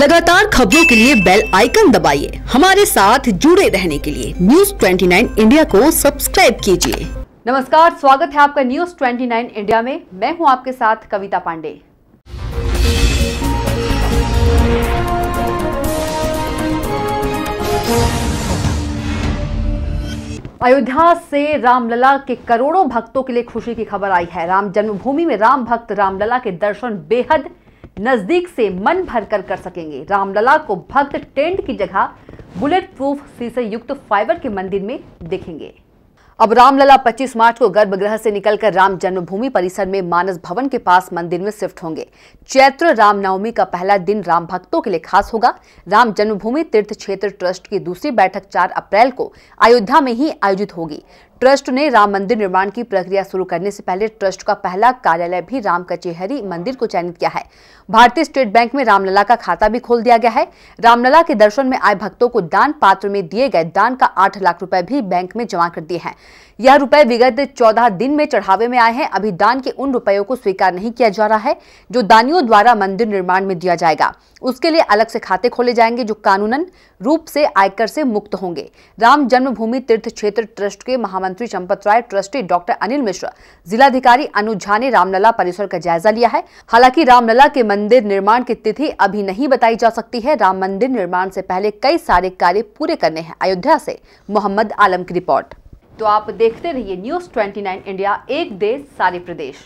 लगातार खबरों के लिए बेल आइकन दबाइए। हमारे साथ जुड़े रहने के लिए न्यूज़ 29 इंडिया को सब्सक्राइब कीजिए। नमस्कार, स्वागत है आपका न्यूज़ 29 इंडिया में। मैं हूँ आपके साथ कविता पांडे। अयोध्या से रामलला के करोड़ों भक्तों के लिए खुशी की खबर आई है। राम जन्मभूमि में राम भक्त रामलला के दर्शन बेहद नज़दीक से मन भरकर कर सकेंगे। रामलला को भक्त टेंट की जगह बुलेट प्रूफ शीशे युक्त फाइबर के मंदिर में देखेंगे। अब रामलला 25 मार्च को गर्भगृह से निकलकर राम जन्मभूमि परिसर में मानस भवन के पास मंदिर में शिफ्ट होंगे। चैत्र रामनवमी का पहला दिन राम भक्तों के लिए खास होगा। राम जन्मभूमि तीर्थ क्षेत्र ट्रस्ट की दूसरी बैठक 4 अप्रैल को अयोध्या में ही आयोजित होगी। ट्रस्ट ने राम मंदिर निर्माण की प्रक्रिया शुरू करने से पहले ट्रस्ट का पहला कार्यालय भी राम कचेहरी मंदिर को चयनित किया है। भारतीय स्टेट बैंक में रामलला का खाता भी खोल दिया गया है। रामलला के दर्शन में आए भक्तों को दान पात्र में दिए गए दान का आठ लाख रुपए भी बैंक में जमा कर दिए हैं। यह रुपए विगत चौदह दिन में चढ़ावे में आए हैं। अभी दान के उन रुपयों को स्वीकार नहीं किया जा रहा है, जो दानियों द्वारा मंदिर निर्माण में दिया जाएगा। उसके लिए अलग से खाते खोले जाएँगे, जो कानूनन रूप से आयकर से मुक्त होंगे। राम जन्मभूमि तीर्थ क्षेत्र ट्रस्ट के महामंत्री चंपत राय, ट्रस्टी डॉक्टर अनिल मिश्र, जिलाधिकारी अनुज झा ने रामलला परिसर का जायजा लिया है। हालाँकि रामलला के मंदिर निर्माण की तिथि अभी नहीं बताई जा सकती है। राम मंदिर निर्माण से पहले कई सारे कार्य पूरे करने हैं। अयोध्या से मोहम्मद आलम की रिपोर्ट। तो आप देखते रहिए न्यूज़ 29 इंडिया एक देश, सारे प्रदेश।